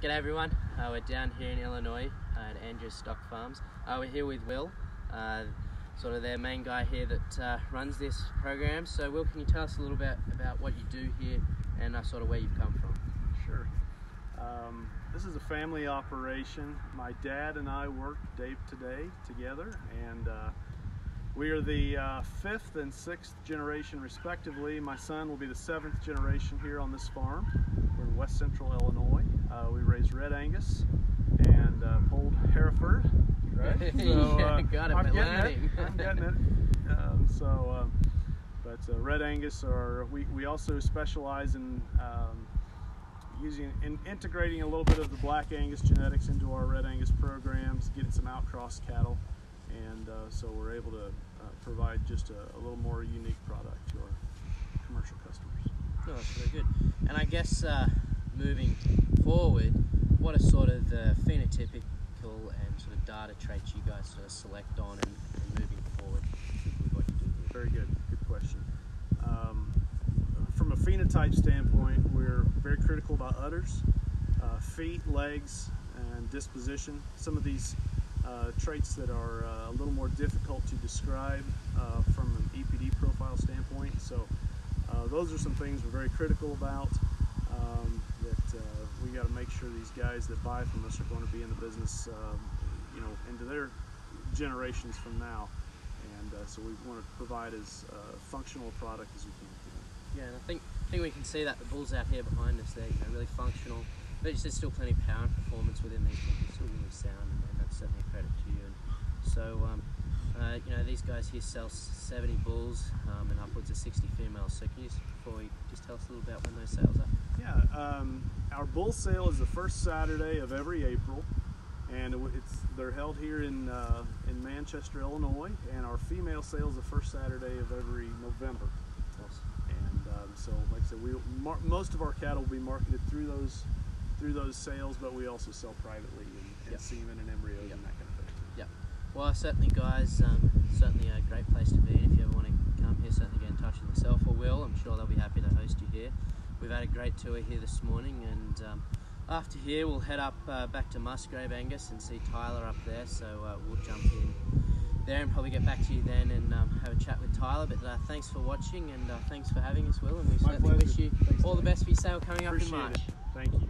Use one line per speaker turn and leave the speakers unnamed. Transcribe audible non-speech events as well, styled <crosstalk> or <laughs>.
G'day everyone, uh, we're down here in Illinois uh, at Andras Stock Farms. Uh, we're here with Will, uh, sort of their main guy here that uh, runs this program. So Will, can you tell us a little bit about what you do here and uh, sort of where you've come from?
Sure. Um, this is a family operation. My dad and I work day to day together and we are the fifth and sixth generation respectively. My son will be the seventh generation here on this farm. We're in west central Illinois. Uh, we raise red Angus and uh, polled Hereford. Right? <laughs>
So, yeah, got it,
I'm getting it. I'm getting it. Um, so, um, but uh, red Angus are, we, we also specialize in um, using in integrating a little bit of the black Angus genetics into our red Angus programs, getting some outcross cattle, and uh, so we're able to uh, provide just a, a, little more unique product to our commercial customers.
Oh, that's very good. And I guess uh, moving forward, what are sort of the phenotypical and sort of data traits you guys sort of select on and, and moving forward with what you do here?
Very good, good question. Um, from a phenotype standpoint, we're very critical about udders, uh, feet, legs, and disposition. Some of these uh, traits that are uh, a little more difficult to describe uh, from an EPD profile standpoint. So uh, those are some things we're very critical about. Uh, we got to make sure these guys that buy from us are going to be in the business, um, you know, into their generations from now. And uh, so we want to provide as functional a product as we can.
Yeah, and I think I think we can see that the bulls out here behind us, they're you know, really functional. But there's still plenty of power and performance within these bulls. They're still really sound, and, and that's certainly a credit to you. And so, um, uh, you know, these guys here sell 70 bulls um, and upwards of 60 females. So can you, just, before we just tell us a little about when those sales are?
Yeah, um, bull sale is the first Saturday of every April, and it's they're held here in uh, in Manchester, Illinois, and our female sale is the first Saturday of every November.
Awesome.
And um, so, like I said, we most of our cattle will be marketed through those through those sales, but we also sell privately and, and yep. semen and embryos yep. and that kind of thing.
Yeah. Well, certainly, guys, um, certainly a great place to be. And if you ever want to come here, certainly get in touch with myself or Will. I'm sure they'll be happy to host you here. We've had a great tour here this morning, and um, after here, we'll head up uh, back to Musgrave Angus and see Tyler up there. So uh, we'll jump in there and probably get back to you then and um, have a chat with Tyler. But uh, thanks for watching and uh, thanks for having us, Will. And we
My
certainly
pleasure.
wish you
thanks,
all the best for your sale coming
Appreciate
up in March.
It. Thank you.